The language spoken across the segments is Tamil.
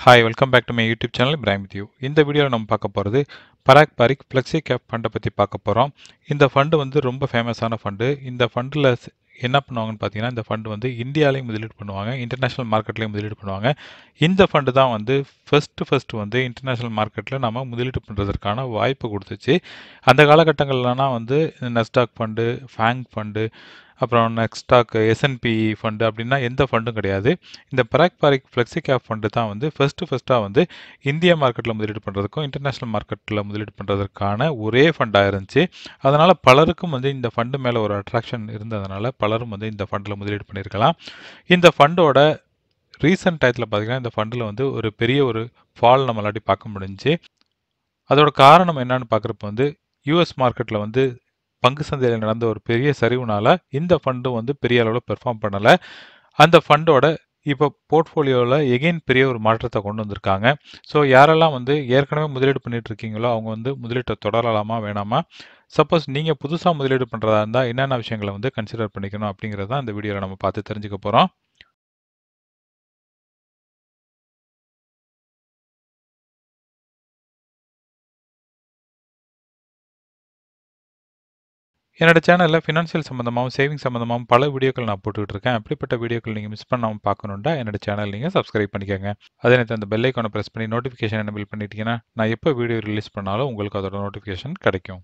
Hi welcome back to my YouTube channel Ibrahim with you இந்த வீடியோவில் நம்ம பார்க்க போகிறது பராக் பாரிக் ஃப்ளெக்ஸி கேப் ஃபண்டை பற்றி பார்க்க போகிறோம் இந்த ஃபண்டு வந்து ரொம்ப ஃபேமஸான ஃபண்டு இந்த ஃபண்டில் என்ன பண்ணுவாங்கன்னு பார்த்தீங்கன்னா இந்த ஃபண்டு வந்து இந்தியாவிலையும் முதலீடு பண்ணுவாங்க இன்டர்நேஷ்னல் மார்க்கெட்லேயும் முதலீடு பண்ணுவாங்க. இந்த ஃபண்டு தான் வந்து ஃபஸ்ட்டு ஃபஸ்ட்டு வந்து இன்டர்நேஷ்னல் மார்க்கெட்டில் நம்ம முதலீடு பண்ணுறதுக்கான வாய்ப்பு கொடுத்துச்சு. அந்த காலகட்டங்கள்லாம் வந்து நெஸ்டாக் ஃபண்டு ஃபேங் ஃபண்டு அப்புறம் நெக்ஸ்டாக் எஸ்என்பி ஃபண்டு அப்படின்னா எந்த ஃபண்டும் கிடையாது. இந்த Parag Parikh flexi cap fund தான் வந்து ஃபஸ்ட்டு ஃபஸ்ட்டாக வந்து இந்திய மார்க்கெட்டில் முதலீடு பண்ணுறதுக்கும் இன்டர்நேஷ்னல் மார்க்கெட்டில் முதலீடு பண்ணுறதுக்கான ஒரே ஃபண்டாக இருந்துச்சு. அதனால் பலருக்கும் வந்து இந்த ஃபண்டு மேலே ஒரு அட்ராக்ஷன் இருந்ததுனால பலரும் வந்து இந்த ஃபண்டில் முதலீடு பண்ணியிருக்கலாம். இந்த ஃபண்டோட ரீசன்ட் டயத்தில் பார்த்தீங்கன்னா இந்த ஃபண்டில் வந்து ஒரு பெரிய ஒரு ஃபால் நம்மளாட்டி பார்க்க முடிஞ்சு அதோட காரணம் என்னன்னு பார்க்குறப்ப வந்து யூஎஸ் மார்க்கெட்டில் வந்து பங்கு சந்தையில் நடந்த ஒரு பெரிய சரிவுனால இந்த ஃபண்டும் வந்து பெரிய அளவில் பெர்ஃபார்ம் பண்ணலை. அந்த ஃபண்டோட இப்போ போர்ட்ஃபோலியோவில் எகெயின் பெரிய ஒரு மாற்றத்தை கொண்டு வந்திருக்காங்க. ஸோ யாரெல்லாம் வந்து ஏற்கனவே முதலீடு பண்ணிட்டு இருக்கீங்களோ அவங்க வந்து முதலீட்டை தொடரலாமா வேணாமா சப்போஸ் நீங்கள் புதுசாக முதலீடு பண்ணுறதா இருந்தால் என்னென்ன விஷயங்களை வந்து கன்சிடர் பண்ணிக்கணும் அப்படிங்கிறத இந்த வீடியோவில் நம்ம பார்த்து தெரிஞ்சுக்க போகிறோம் என்னோட சேனலில் ஃபினான்ஷியல் சம்மந்தமாகவும் சேவிங் சம்மந்தமாகவும் பல வீடியோக்கள் நான் போட்டுக்கிட்டு இருக்கேன். அப்படிப்பட்ட வீடியோக்கள் நீங்கள் மிஸ் பண்ணாமல் பார்க்கணுண்டா என்னோட சேனல் நீங்கள் சப்ஸ்கிரைப் பண்ணிக்கோங்க. அதே நேரத்தில் அந்த பெல் ஐக்கானை ப்ரெஸ் பண்ணி நோட்டிஃபிகேஷன் எனபிள் பண்ணிட்டீங்கன்னா நான் எப்போ வீடியோ ரிலீஸ் பண்ணாலும் உங்களுக்கு அதோட நோட்டிஃபிகேஷன் கிடைக்கும்.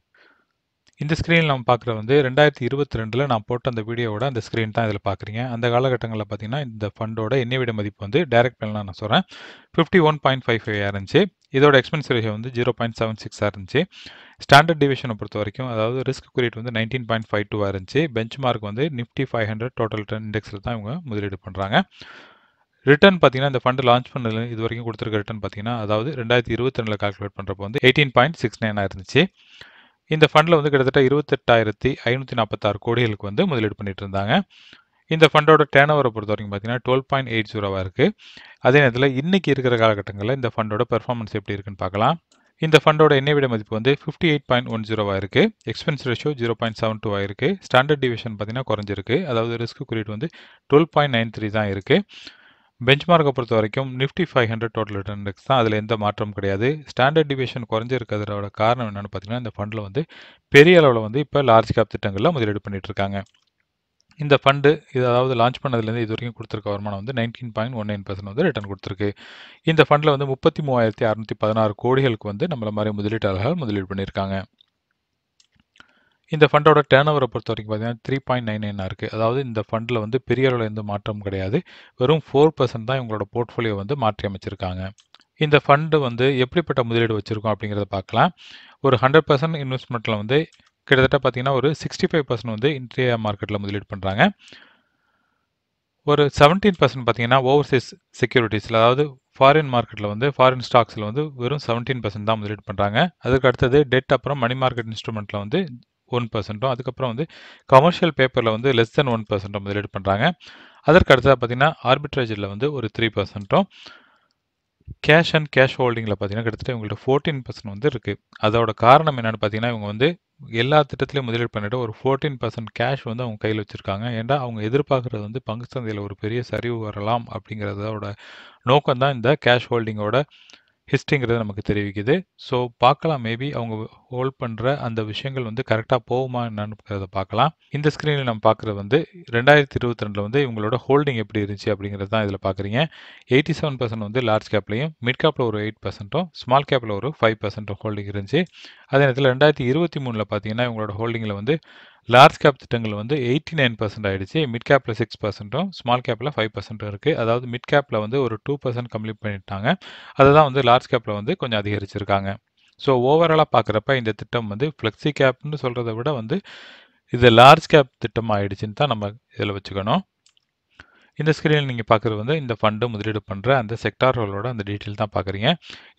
இந்த ஸ்க்ரீனில் நம்ம பார்க்குறது வந்து ரெண்டாயிரத்தி இருபத்தி ரெண்டில் நான் போட்ட அந்த வீடியோவோட அந்த ஸ்க்ரீன் தான் இதில் பார்க்குறீங்க. அந்த காலகட்டங்களில் பார்த்தீங்கன்னா இந்த ஃபண்டோட எண்ணெய் மதிப்பு வந்து டைரக்ட் பண்ணலாம் நான் சொல்கிறேன் fifty one point five five இருந்துச்சு. இதோட எக்ஸ்பென்ஸ் ரேஷியோ வந்து ஜீரோ பாயிண்ட் செவன் சிக்ஸாக இருந்துச்சு. ஸ்டாண்டர்ட் டிவிஷனை பொறுத்த வரைக்கும் அதாவது ரிஸ்க் குறியீட் வந்து நைன்டீன் பாயிண்ட் ஃபைவ் டூவாக இருந்துச்சு. பெஞ்ச் மார்க் வந்து Nifty five hundred total return இண்டெக்ஸில் தான் இவங்க முதலீடு பண்ணுறாங்க ரிட்டர்ன் பார்த்தீங்கன்னா இந்த ஃபண்டு லான்ச் பண்ணல இது வரைக்கும் கொடுத்துருக்க ரிட்டர்ன் பார்த்தீங்கன்னா அதாவது ரெண்டாயிரத்தி இருபத்தி ரெண்டில் கால்குலேட் பண்ணுறப்போ வந்து எயிட்டீன் பாயிண்ட் சிக்ஸ் நைனாக இருந்துச்சு. இந்த ஃபண்டில் வந்து கிட்டத்தட்ட இருபத்தெட்டாயிரத்தி ஐநூற்றி நாற்பத்தாறு கோடிகளுக்கு வந்து முதலீடு பண்ணிட்டு இருந்தாங்க. இந்த ஃபண்டோட டேன் ஓவரை பொறுத்த வரைக்கும் பார்த்தீங்கன்னா டுவெல் பாயிண்ட் எயிட் ஜீரோவாக இருக்குது அதே நேரத்தில் இன்றைக்கி இருக்கிற காலகட்டங்களில் இந்த ஃபண்டோட பெர்ஃபார்மன்ஸ் எப்படி இருக்குன்னு பார்க்கலாம் இந்த ஃபண்டோட எண்ணெய் விட மதிப்பு வந்து ஃபிஃப்டி எயிட் பாயிண்ட் ஒன் ஜீரோவாக இருக்குது expense ratio zero point seven two இருக்குது ஸ்டாண்டர்ட் டிவிஷன் பார்த்தீங்கன்னா குறைஞ்சிருக்கு. அதாவது ரிஸ்க் குறியீடு வந்து டுவெல் பாயிண்ட் நைன் த்ரீ தான் இருக்குது பெஞ்ச்மார்க்கை பொறுத்த வரைக்கும் Nifty five hundred total return index தான் அதில் எந்த மாற்றமும் கிடையாது. ஸ்டாண்டர்ட் டிவிஷன் குறைஞ்சிருக்கிறதோட காரணம் என்னென்னு பார்த்தீங்கன்னா இந்த ஃபண்டில் வந்து பெரிய அளவில் வந்து இப்போ லார்ஜ் கேப் திட்டங்களில் முதலீடு பண்ணிட்டு இருக்காங்க. இந்த ஃபண்டு இது அதாவது லான்ச் பண்ணதுலேருந்து இது வரைக்கும் கொடுத்துருக்க வருமானம் வந்து nineteen point one nine percent வந்து ரிட்டர்ன் கொடுத்துருக்கு. இந்த ஃபண்டில் வந்து முப்பத்தி மூவாயிரத்தி அறநூற்றி பதினாறு கோடிகளுக்கு வந்து நம்மள மாதிரி முதலீட்டாளர்கள் முதலீடு பண்ணியிருக்காங்க. இந்த ஃபண்டோட டேர்ன் ஓவரை பொறுத்த வரைக்கும் பார்த்தீங்கன்னா த்ரீ பாயிண்ட் நைன் நைனாக இருக்குது அதாவது இந்த ஃபண்டில் வந்து பெரிய அளவில் எந்த மாற்றம் கிடையாது. வெறும் ஃபோர் பர்சன்ட் தான் இவங்களோட போர்ட்ஃபோலியோ வந்து மாற்றி அமைச்சிருக்காங்க. இந்த ஃபண்டு வந்து எப்படிப்பட்ட முதலீடு வச்சுருக்கோம் அப்படிங்கிறத பார்க்கலாம். ஒரு ஹண்ட்ரட் பர்சன்ட் இன்வெஸ்ட்மெண்ட்டில் வந்து கிட்டத்தட்ட பார்த்தீங்கன்னா ஒரு சிக்ஸ்டி ஃபைவ் பர்சன்ட் வந்து இந்தியா மார்க்கெட்டில் முதலீடு பண்ணுறாங்க ஒரு செவன்டீன் பர்சன்ட் பார்த்தீங்கன்னா ஓவர்சீஸ் செக்யூரிட்டிஸில் அதாவது ஃபாரின் மார்க்கெட்டில் வந்து ஃபாரின் ஸ்டாக்ஸில் வந்து வெறும் செவன்டீன் பர்சன்ட் தான் முதலீடு பண்ணுறாங்க அதுக்கு அடுத்தது டெட் அப்புறம் மணி மார்க்கெட் இன்ஸ்ட்ருமெண்ட்டில் வந்து ஒன் பர்சன்ட்டும் அதுக்கப்புறம் வந்து கமர்ஷியல் பேப்பரில் வந்து லெஸ் தென் ஒன் பர்சன்ட்டும் முதலீடு பண்ணுறாங்க அதற்கு அடுத்ததாக பார்த்தீங்கன்னா ஆர்பிட்ரேஜில் வந்து ஒரு த்ரீ பர்சன்ட்டும் கேஷ் அண்ட் கேஷ் ஹோல்டிங்கில் பார்த்தீங்கன்னா கிட்டத்தட்ட இவங்கள்ட்ட ஃபோர்டீன் பர்சன்ட் வந்து இருக்குது அதோட காரணம் என்னென்னு பார்த்தீங்கன்னா இவங்க வந்து எல்லா திட்டத்திலையும் முதலீடு பண்ணிட்டு ஒரு ஃபோர்டீன் பர்சன்ட் கேஷ் வந்து அவங்க கையில் வச்சுருக்காங்க. ஏன்னா அவங்க எதிர்பார்க்குறது வந்து பங்கு சந்தையில் ஒரு பெரிய சரிவு வரலாம் அப்படிங்கிறதோட நோக்கம் தான் இந்த கேஷ் ஹோல்டிங்கோட ஹிஸ்ட்ரிங்கிறது நமக்கு தெரிவிக்குது. ஸோ பார்க்கலாம். மேபி அவங்க ஹோல்ட் பண்ணுற அந்த விஷயங்கள் வந்து கரெக்டாக போகுமா என்னன்னு பார்க்கலாம். இந்த ஸ்க்ரீனில் நம்ம பார்க்குறது வந்து ரெண்டாயிரத்தி இருபத்தி ரெண்டில் வந்து இவங்களோட ஹோல்டிங் எப்படி இருந்துச்சு அப்படிங்கிறது தான் இதில் பார்க்குறீங்க. எயிட்டி செவன் பர்சன்ட் வந்து லார்ஜ் கேப்லையும் மிட் கேப்பில் ஒரு எயிட் பர்சன்ட்டும் ஸ்மால் கேப்பில் ஒரு ஃபைவ் பர்சன்ட்டும் ஹோல்டிங் இருந்துச்சு. அதே நேரத்தில் ரெண்டாயிரத்தி இருபத்தி மூணில் பார்த்தீங்கன்னா இவங்களோட ஹோல்டிங்கில் வந்து லார்ஜ் கேப் திட்டங்கள் வந்து எயிட்டி நைன் பர்சன்ட் ஆகிடுச்சு மிட் கேப்பில் சிக்ஸ் பர்சன்ட்டும் ஸ்மால் கேப்பில் ஃபைவ் பர்சன்ட்டும் இருக்குது அதாவது மிட் கேப்பில் வந்து ஒரு டூ பர்சன்ட் கம்ப்ளீட் பண்ணிட்டாங்க. அதை தான் வந்து லார்ஜ் கேப்பில் வந்து கொஞ்சம் அதிகரிச்சிருக்காங்க. ஸோ ஓவராலாக பார்க்குறப்ப இந்த திட்டம் வந்து ஃப்ளெக்ஸி கேப்னு சொல்கிறத விட வந்து இது லார்ஜ் கேப் திட்டம் ஆகிடுச்சின்னு தான் நம்ம இதில் வச்சுக்கணும். இந்த ஸ்க்ரீனில் நீங்கள் பார்க்குறது வந்து இந்த ஃபண்டு முதலீடு பண்ணுற அந்த செக்டார்களோட அந்த டீட்டெயில் தான் பார்க்குறீங்க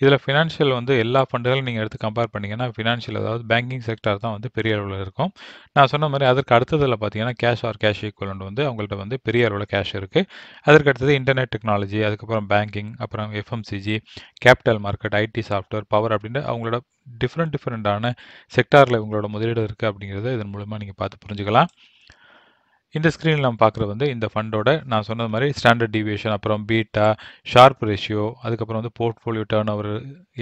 இதில் ஃபினான்ஷியல் வந்து எல்லா ஃபண்டுகளும் நீங்கள் எடுத்து கம்பேர் பண்ணிங்கன்னா ஃபினான்ஷியல் அதாவது பேங்கிங் செக்டார் தான் வந்து பெரிய அளவில் இருக்கும். நான் சொன்ன மாதிரி அதற்கு அடுத்ததில் பார்த்தீங்கன்னா கேஷ் ஆர் கேஷ் ஈக்குவலண்ட் வந்து அவங்கள்ட்ட வந்து பெரிய அளவில் கேஷ் இருக்குது அதற்கு அடுத்தது இன்டர்நெட் டெக்னாலஜி அதுக்கப்புறம் பேங்கிங் அப்புறம் FMCG capital market IT software power அப்படின்ட்டு அவங்களோட டிஃப்ரெண்ட் டிஃப்ரெண்ட்டான செக்டாரில் இவங்களோட முதலீடு இருக்குது அப்படிங்கிறத இதன் மூலமாக நீங்கள் பார்த்து புரிஞ்சுக்கலாம். இந்த ஸ்க்ரீனில் நம்ம பார்க்குறது வந்து இந்த ஃபண்டோட நான் சொன்னது மாதிரி ஸ்டாண்டர்ட் டிவியேஷன் அப்புறம் பீட்டா ஷார்ப் ரேஷியோ அதுக்கப்புறம் வந்து போர்ட்ஃபோலியோ டேர்ன் ஓவர்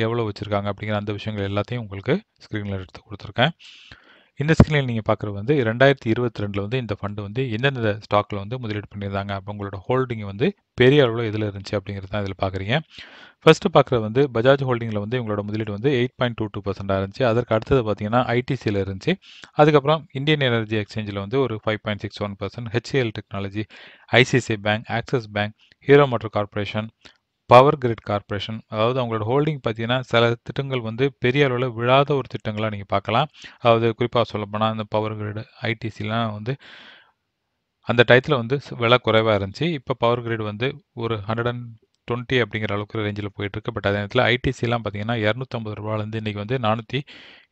எவ்வளோ வச்சுருக்காங்க அப்படிங்கிற அந்த விஷயங்கள் எல்லாத்தையும் உங்களுக்கு ஸ்க்ரீனில் எடுத்து கொடுத்துருக்கேன். இந்த ஸ்க்ரீனில் நீங்கள் பார்க்குறது வந்து ரெண்டாயிரத்தி இருபத்தி ரெண்டில் வந்து இந்த ஃபண்டு வந்து எந்தெந்த ஸ்டாக்கில் வந்து முதலீடு பண்ணியிருந்தாங்க? அப்போ உங்களோட ஹோல்டிங் வந்து பெரிய அளவில் எதில் இருந்துச்சு அப்படிங்கிறது தான் இதில் பார்க்குறீங்க ஃபஸ்ட்டு பார்க்குறது வந்து பஜாஜ் ஹோல்டிங்கில் வந்து இவங்களோட முதலீடு வந்து எயிட் பாயிண்ட் டூ டூ பர்சென்டாக இருந்துச்சு. அதற்கு அடுத்தது பார்த்தீங்கன்னா ஐடிசியில் இருந்துச்சு. அதுக்கப்புறம் இந்தியன் எனர்ஜி எக்ஸ்சேஞ்சில் வந்து ஒரு five point six one percent HAL technology ICC bank Axis bank Hero motor corporation power grid corporation அதாவது அவங்களோட ஹோல்டிங் பார்த்தீங்கன்னா சில திட்டங்கள் வந்து பெரிய அளவில் விழாத ஒரு திட்டங்களாக நீங்கள் பார்க்கலாம். அதாவது குறிப்பாக சொல்லப்போனால் இந்த பவர் கிரிட் ஐடிசிலாம் வந்து அந்த டயத்தில் வந்து விலை குறைவாக இருந்துச்சு. இப்போ பவர் கிரிட் வந்து ஒரு ஹண்ட்ரட் அண்ட் டுவெண்ட்டி அப்படிங்கிற அளவுக்கு ரேஞ்சில் போயிட்டுருக்கு. பட் அதே நேரத்தில் ஐடிசிலாம் பார்த்தீங்கன்னா இரநூத்தம்பது ரூபாலேருந்து இன்றைக்கி வந்து நானூற்றி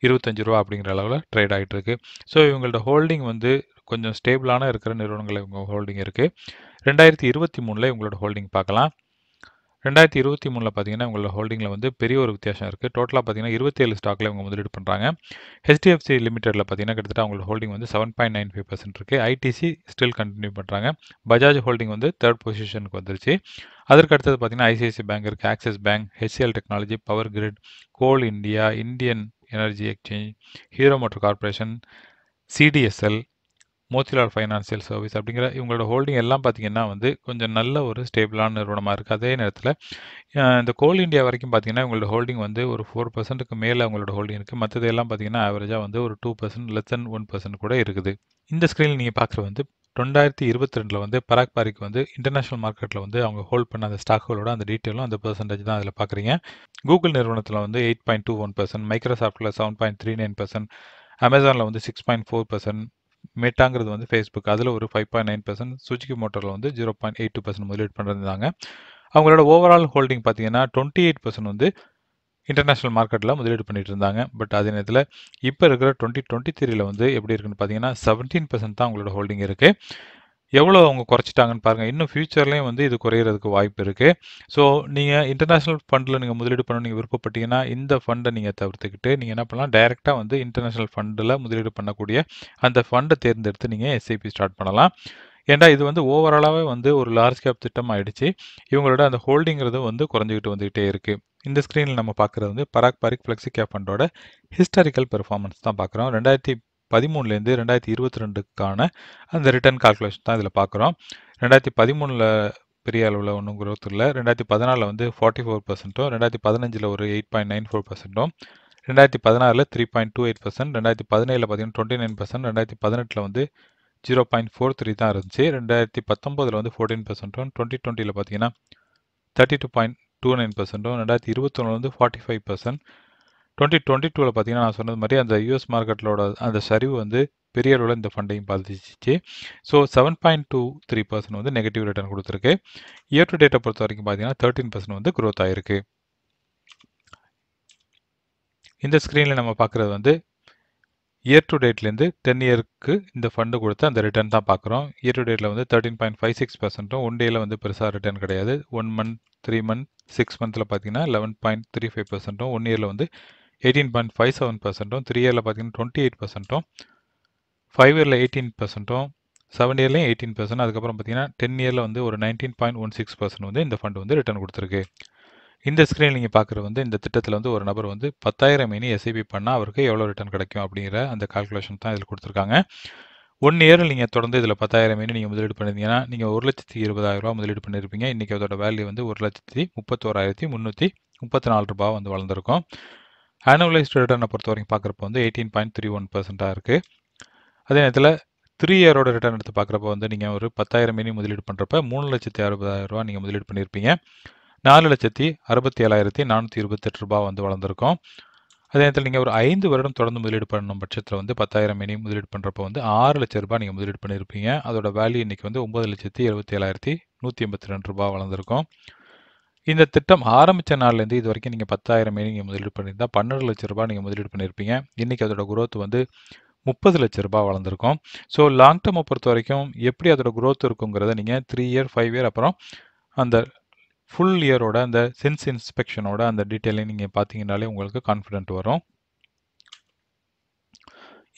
இருபத்தஞ்சு ரூபா அப்படிங்கிற அளவில் ட்ரேட் ஆகிட்டு இருக்கு ஸோ இவங்களோட ஹோல்டிங் வந்து கொஞ்சம் ஸ்டேபிளான இருக்கிற நிறுவனங்கள் இவங்க ஹோல்டிங் இருக்குது ரெண்டாயிரத்தி இருபத்தி மூணில் இவங்களோட ஹோல்டிங் பார்க்கலாம். ரெண்டாயிரத்தி இருபத்தி மூணில் பார்த்தீங்கன்னா உங்களோட ஹோல்டிங்கில் வந்து பெரிய ஒரு வித்தியாசம் இருக்குது டோட்டலாக பார்த்தீங்கன்னா இருபத்தேழு ஸ்டாக்கில் இவங்க முதலீடு பண்ணுறாங்க ஹெச்டிஎஃப்சி லிமிடெடில் பார்த்தீங்கன்னா கிட்டத்தட்ட அவங்களோட ஹோல்டிங் வந்து seven point nine five percent இருக்குது ஐடிசி ஸ்டில் கண்டினியூ பண்ணுறாங்க பஜாஜ் ஹோல்டிங் வந்து தேர்ட் பொசிஷனுக்கு வந்துருச்சு. அதற்கு அடுத்தது பார்த்தீங்கன்னா ஐசிஐசி பேங்க் இருக்குது Axis bank HCL technology power grid coal India Indian energy exchange Hero motor corporation CDSL Motilal financial service அப்படிங்கிற இவங்களோட ஹோல்டிங் எல்லாம் பார்த்தீங்கன்னா வந்து கொஞ்சம் நல்ல ஒரு ஸ்டேபிளான நிறுவனமாக இருக்குது அதே நேரத்தில் இந்த கோல் இந்தியா வரைக்கும் பார்த்தீங்கன்னா இவங்களோட ஹோல்டிங் வந்து ஒரு ஃபோர் பர்சன்ட்டுக்கு மேலே அவங்களோட ஹோல்டிங் இருக்குது மற்றது எல்லாம் பார்த்தீங்கன்னா ஆவரேஜாக வந்து ஒரு two percent less than one percent கூட இருக்குது. இந்த ஸ்க்ரீனில் நீங்கள் பார்க்குறது வந்து ரெண்டாயிரத்தி இருபத்தி ரெண்டில் வந்து பராக் பாரிக்கு வந்து இன்டர்நேஷனல் மார்க்கெட்டில் வந்து அவங்க ஹோல்ட் பண்ண அந்த ஸ்டாக்குகளோட அந்த டீட்டெயிலும் அந்த பர்சன்டேஜ் தான் அதில் பார்க்குறீங்க கூகுள் நிறுவனத்தில் வந்து eight point two one percent மைக்ரோசாஃப்ட்டில் seven point three nine percent அமேசானில் வந்து சிக்ஸ் பாயிண்ட் ஃபோர் பர்சன்ட் மெட்டாங்கிறது வந்து ஃபேஸ்புக் அதில் ஒரு five point nine percent Suzuki மோட்டரில் வந்து zero point eight two percent முதலீடு பண்ணிருந்தாங்க அவங்களோட ஓவரால் ஹோல்டிங் பார்த்தீங்கன்னா டுவெண்ட்டி எயிட் பர்சன்ட் வந்து இன்டர்நேஷனல் மார்க்கெட்டில் முதலீடு பண்ணிட்டு இருந்தாங்க பட் அதே நேரத்தில் இப்போ இருக்கிற டுவெண்ட்டி டுவெண்ட்டி த்ரீல வந்து எப்படி இருக்குன்னு பார்த்தீங்கன்னா செவன்டீன் பர்சன்ட் தான் அவங்களோட ஹோல்டிங் இருக்குது எவ்வளோ அவங்க குறைச்சிட்டாங்கன்னு பாருங்கள் இன்னும் ஃபியூச்சர்லேயும் வந்து இது குறையிறதுக்கு வாய்ப்பு இருக்குது ஸோ நீங்கள் இன்டர்நேஷ்னல் ஃபண்டில் நீங்கள் முதலீடு பண்ண நீங்கள் விருப்பப்பட்டீங்கன்னா இந்த ஃபண்டை நீங்கள் தவிர்த்துக்கிட்டு நீங்கள் என்ன பண்ணலாம்? டைரெக்டாக வந்து இன்டர்நேஷ்னல் ஃபண்டில் முதலீடு பண்ணக்கூடிய அந்த ஃபண்டை தேர்ந்தெடுத்து நீங்கள் எஸ்ஐபி ஸ்டார்ட் பண்ணலாம். ஏன்டா இது வந்து ஓவராலாகவே வந்து ஒரு லார்ஜ் கேப் திட்டம் ஆயிடுச்சு. இவங்களோட அந்த ஹோல்டிங்கிறது வந்து குறைஞ்சிக்கிட்டு வந்துகிட்டே இருக்குது இந்த ஸ்க்ரீனில் நம்ம பார்க்குறது வந்து பராக் பாரிக் ஃப்ளெக்ஸி கேப் ஃபண்டோட ஹிஸ்டாரிக்கல் பெர்ஃபார்மன்ஸ் தான் பார்க்குறோம். ரெண்டாயிரத்தி பதிமூணுலேருந்து ரெண்டாயிரத்தி இருபத்தி ரெண்டுக்கான அந்த ரிட்டர்ன் கால்குலேஷன் தான் இதில் பார்க்குறோம். ரெண்டாயிரத்தி பதிமூணில் பெரிய அளவில் ஒன்றும் குரோத் இல்லை. ரெண்டாயிரத்தி பதினாலில் வந்து ஃபார்ட்டி ஃபோர் பர்சன்ட்டும் ரெண்டாயிரத்தி பதினஞ்சில் ஒரு எயிட் பாயிண்ட் நைன் ஃபோர் பர்சன்ட்டும் ரெண்டாயிரத்தி பதினாறில் three point two eight percent ரெண்டாயிரத்தி பதினேழில் பார்த்தீங்கன்னா டுவெண்ட்டி நைன் பர்சன்ட் ரெண்டாயிரத்தி பதினெட்டில் வந்து ஜீரோ பாயிண்ட் ஃபோர் த்ரீ தான் இருந்துச்சு. ரெண்டாயிரத்தி பத்தொம்போதில் வந்து ஃபோர்டீன் பர்சன்ட்டும் டுவெண்ட்டி டுவெண்ட்டியில் பார்த்தீங்கன்னா thirty two point two nine பர்சன்ட்டும் ரெண்டாயிரத்தி இருபத்தொன்னில் வந்து forty five percent twenty twenty டூவில் பார்த்தீங்கன்னா நான் சொன்னது மாதிரி அந்த யூஎஸ் மார்க்கெட்டோட அந்த சரிவு வந்து பெரிய அளவில் இந்த ஃபண்டையும் பாதிச்சிச்சு. So seven point two three percent வந்து நெகட்டிவ் ரிட்டர்ன் கொடுத்துருக்கு. இயர் டு டேட்டை பொறுத்த வரைக்கும் பார்த்தீங்கன்னா தேர்ட்டின் பர்சன்ட் வந்து க்ரோத் ஆயிருக்கு. இந்த ஸ்க்ரீனில் நம்ம பார்க்குறது வந்து இயர் டு டேட்லேருந்து டென் இயருக்கு இந்த ஃபண்டு கொடுத்து அந்த ரிட்டர்ன் தான் பார்க்குறோம் இயர் டு டேட்டில் வந்து தேர்ட்டின் பாயிண்ட் ஃபைவ் சிக்ஸ் பர்சன்ட்டும் ஒன் டேயில் வந்து பெருசாக ரிட்டர்ன் கிடையாது. One month three month six மந்த்தில் பார்த்தீங்கன்னா லெவன் பாயிண்ட் த்ரீ ஃபைவ் பர்சன்ட்டும் ஒன் இயரில் வந்து எயிட்டீன் பாயிண்ட் ஃபைவ் செவன் பர்சன்ட்டும் த்ரீ இயரில் பார்த்தீங்கன்னா டுவெண்ட்டி எயிட் பர்சன்ட்டும் ஃபைவ் இயரில் எயிட்டீன் பர்சன்ட்டும் செவன் இயர்லேயும் எயிட்டீன் பர்சன்ட் அதுக்கப்புறம் பார்த்தீங்கன்னா டென் இயரில் வந்து ஒரு nineteen point one six percent வந்து இந்த ஃபண்ட் வந்து ரிட்டர்ன் கொடுத்துருக்கு. இந்த ஸ்க்ரீன் நீங்கள் பார்க்குறது வந்து இந்த திட்டத்தில் வந்து ஒரு நபர் வந்து பத்தாயிரம் மினி எஸ்ஐபி பண்ணால் அவருக்கு எவ்வளோ ரிட்டர்ன் கிடைக்கும் அப்படிங்கிற அந்த கால்குலேஷன் தான் இதில் கொடுத்துருக்காங்க. ஒன் இயரில் நீங்கள் தொடர்ந்து இதில் பத்தாயிரம் மினி நீங்கள் முதலீடு பண்ணியிருந்தீங்கன்னா நீங்கள் ஒரு லட்சத்தி இருபதாயிரம் ரூபா முதலீடு பண்ணியிருப்பீங்க இன்றைக்கி அதோட வேல்யூ வந்து ஒரு லட்சத்தி முப்பத்தோராயிரத்தி முந்நூற்றி முப்பத்தி நாலு ரூபா வந்து வளர்ந்துருக்கும். ஆனுவலைஸ்டு ரிட்டர்னை பொறுத்த வரைக்கும் பார்க்குறப்ப வந்து எயிட்டீன் பாயிண்ட் த்ரீ ஒன் பர்சென்ட்டாக இருக்குது அதே நேரத்தில் த்ரீ இயரோட ரிட்டர்ன் எடுத்து பார்க்குறப்ப வந்து நீங்கள் ஒரு பத்தாயிரம் மினி முதலீடு பண்ணுறப்ப மூணு லட்சத்தி அறுபதாயிரம் ரூபா நீங்கள் முதலீடு பண்ணியிருப்பீங்க நாலு லட்சத்தி அறுபத்தி ஏழாயிரத்தி நானூற்றி இருபத்தெட்டு ரூபா வந்து வளர்ந்துருக்கும். அதே நேரத்தில் நீங்கள் ஒரு ஐந்து வருடம் தொடர்ந்து முதலீடு பண்ணணும் பட்சத்தில் வந்து பத்தாயிரம் மினி முதலீடு பண்ணுறப்போ வந்து ஆறு லட்ச ரூபாய் நீங்கள் முதலீடு பண்ணியிருப்பீங்க அதோட வேல்யூ இன்றைக்கி வந்து ஒம்பது லட்சத்தி எழுபத்தி ஏழாயிரத்தி நூற்றி எண்பத்தி ரெண்டு ரூபா வளர்ந்துருக்கும். இந்த திட்டம் ஆரம்பித்த நாள்லேருந்து இது வரைக்கும் நீங்கள் பத்தாயிரம் மினி நீங்கள் முதலீடு பண்ணியிருந்தா பன்னெண்டு லட்ச ரூபாய் நீங்கள் முதலீடு பண்ணியிருப்பீங்க. இன்றைக்கி அதோட குரோத் வந்து முப்பது லட்ச ரூபாய் வளர்ந்துருக்கும். ஸோ லாங் டேர்மை பொறுத்த வரைக்கும் எப்படி அதோட குரோத் இருக்குங்கிறத நீங்கள் த்ரீ இயர் ஃபைவ் இயர் அப்புறம் அந்த ஃபுல் இயரோட அந்த சென்ஸ் இன்ஸ்பெக்ஷனோட அந்த டீட்டெயிலையும் நீங்கள் பார்த்தீங்கன்னாலே உங்களுக்கு கான்ஃபிடென்ட் வரும்.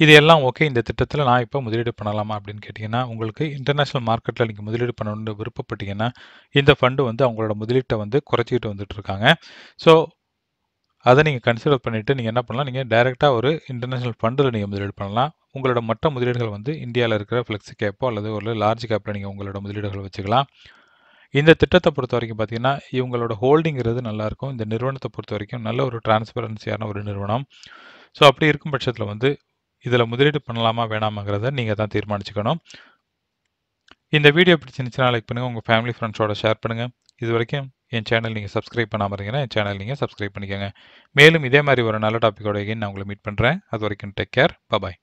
இது எல்லாம் ஓகே. இந்த திட்டத்தில் நான் இப்போ முதலீடு பண்ணலாமா அப்படின்னு கேட்டிங்கன்னா உங்களுக்கு இன்டர்நேஷனல் மார்க்கெட்டில் நீங்கள் முதலீடு பண்ணணும்னு விருப்பப்பட்டீங்கன்னா, இந்த ஃபண்டு வந்து அவங்களோட முதலீட்டை வந்து குறைச்சிக்கிட்டு வந்துட்டு இருக்காங்க. ஸோ அதை நீங்கள் கன்சிடர் பண்ணிவிட்டு நீங்கள் என்ன பண்ணலாம், நீங்கள் டைரெக்டாக ஒரு இன்டர்நேஷனல் ஃபண்டில் நீங்கள் முதலீடு பண்ணலாம். உங்களோட மற்ற முதலீடுகள் வந்து இந்தியாவில் இருக்கிற ஃப்ளெக்ஸி கேப்போ அல்லது ஒரு லார்ஜ் கேப்பில் நீங்கள் உங்களோட முதலீடுகள் வச்சுக்கலாம். இந்த திட்டத்தை பொறுத்த வரைக்கும் பார்த்தீங்கன்னா, இவங்களோட ஹோல்டிங்கிறது நல்லாயிருக்கும் இந்த நிறுவனத்தை பொறுத்த வரைக்கும் நல்ல ஒரு டிரான்ஸ்பரன்சியான ஒரு நிறுவனம். ஸோ அப்படி இருக்கும் பட்சத்தில் வந்து இதில் முதலீடு பண்ணலாமா, வேணாமாங்கிறத நீங்கள் தான் தீர்மானிச்சுக்கணும். இந்த வீடியோ பிடிச்சிருந்துச்சுன்னா லைக் பண்ணுங்கள் உங்கள் ஃபேமிலி, ஃப்ரெண்ட்ஸோட ஷேர் பண்ணுங்கள் இது வரைக்கும் என் சேனல் நீங்கள் சப்ஸ்கிரைப் பண்ணாமல் இருந்தீங்கன்னா, என் சேனல் நீங்கள் சப்ஸ்கிரைப் பண்ணிக்கங்க. மேலும் இதே மாதிரி ஒரு நல்ல டாபிக்கோட நான் உங்களை மீட் பண்ணுறேன் அது வரைக்கும் டேக் கேர். பபாய்.